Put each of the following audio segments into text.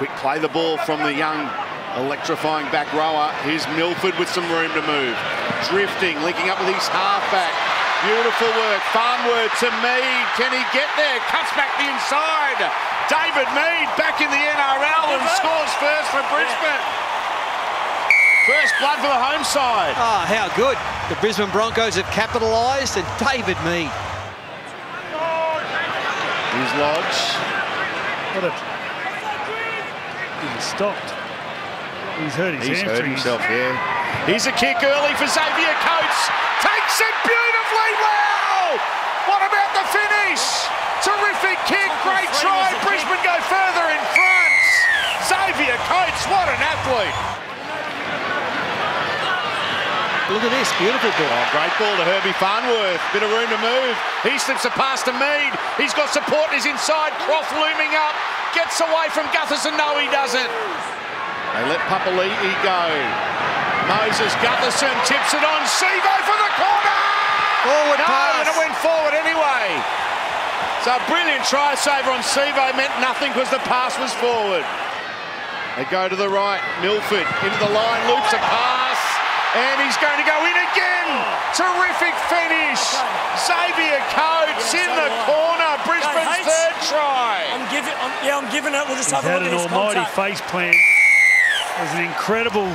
Quick play the ball from the young electrifying back rower. Here's Milford with some room to move. Drifting, linking up with his halfback. Beautiful work. Farnworth to Mead. Can he get there? Cuts back the inside. David Mead back in the NRL and scores first for Brisbane. First blood for the home side. Ah, how good. The Brisbane Broncos have capitalised and David Mead. Here's Lodge. What a... He's stopped. He's hurt his He's hurt himself, yeah. Here's a kick early for Xavier Coates. Takes it beautifully well. What about the finish? Terrific kick, great try. Brisbane go further in front. Xavier Coates, what an athlete. Look at this, beautiful ball. Oh, great ball to Herbie Farnworth. Bit of room to move. He slips a pass to Mead. He's got support. He's inside. Croft looming up. Gets away from Gutherson. No, he doesn't. They let Papali'i go. Moses Gutherson tips it on. Sivo for the corner. Forward no, pass. and it went forward anyway. So a brilliant try saver on Sivo meant nothing because the pass was forward. They go to the right. Milford into the line, loops a pass, and he's going to go in again. Terrific finish. Xavier Coates in the corner. Brisbane's third try. I'm giving, I'm, yeah, I'm giving it. We'll just He's have a had look an at his almighty contract. face plant. It was an incredible,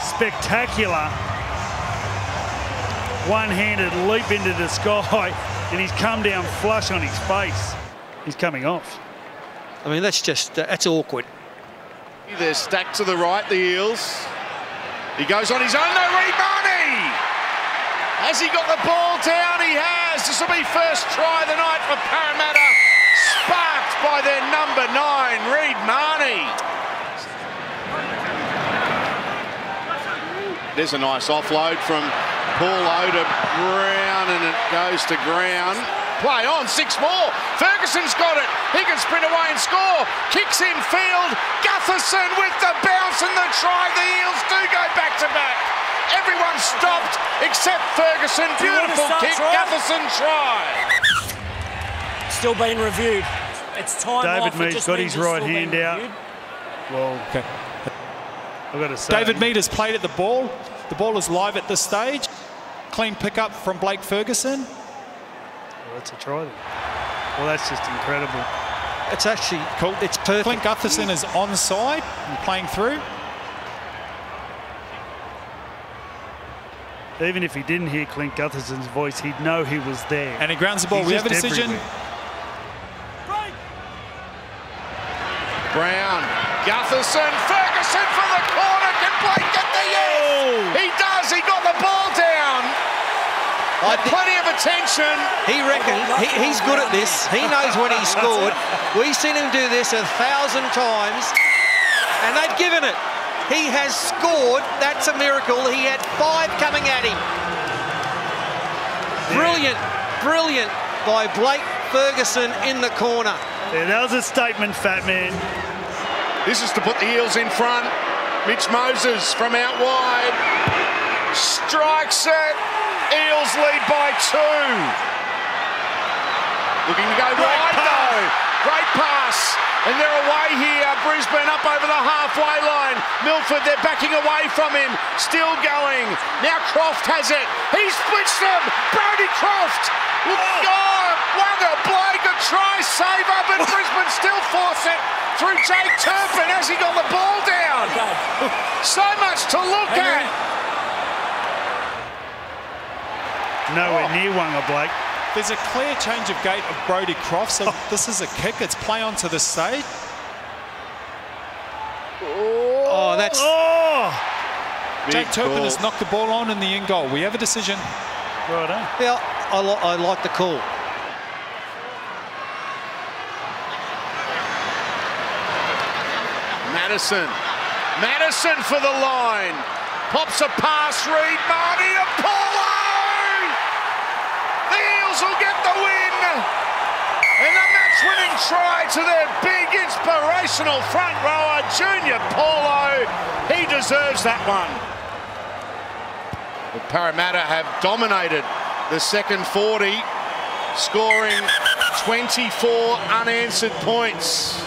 spectacular, one-handed leap into the sky, and he's come down flush on his face. He's coming off. I mean, that's just, uh, that's awkward. They're stacked to the right, the Eels. He goes on his own, Reed Mahoney! Has he got the ball down? He has. This will be first try of the night for Parramatta. Sparked by their number nine, Reed Mahoney. There's a nice offload from Paul to Brown, and it goes to ground. Play on, six more. Ferguson's got it. He can sprint away and score. Kicks in field. Gutherson with the bounce and the try. The Eels do go back to back. Everyone stopped except Ferguson. Do you want to Beautiful start kick. try? Gutherson try. Still being reviewed. It's time David off. It Mead's got his right hand out. reviewed. Well, Okay. I've got to say, David Mead has played at the ball. The ball is live at this stage. Clean pickup from Blake Ferguson. Well, that's a try then. Well, that's just incredible. It's actually, Cool. it's perfect. Clint Gutherson is onside and playing through. Even if he didn't hear Clint Gutherson's voice, he'd know he was there. And he grounds the ball. He's we have a decision. everywhere. Brown. Gutherson. Ferguson for the corner. Can Blake get the yes? Oh. He does. He got the ball down. I Had plenty of attention. He reckons he, he's good at this. He knows when he scored. We've seen him do this a thousand times, and they've given it. He has scored. That's a miracle. He had five coming at him. Brilliant, brilliant by Blake Ferguson in the corner. Yeah, that was a statement, fat man. This is to put the Eels in front. Mitch Moses from out wide. Strikes it. Eels lead by two. Looking to go wide though. Great pass. And they're away here. Brisbane up over the halfway line. Milford, they're backing away from him. Still going. Now Croft has it. He splits them. Brodie Croft. Look, oh, Waqa Blake, a try saver, but Brisbane still force it through Jake Turpin as he got the ball down. So much to look at. Nowhere near Waqa Blake. There's a clear change of gait of Brodie Croft. So oh. this is a kick. It's play onto the stage. Oh, oh, that's Oh! Jake Turpin has knocked the ball on in the in goal. We have a decision. Right, yeah. I, li- I like the call. Matterson. Matterson for the line. Pops a pass, Reed Mahoney to Paulo. The will get the win. And the match-winning try to their big inspirational front rower, Junior Paulo. He deserves that one. The Parramatta have dominated the second 40, scoring 24 unanswered points.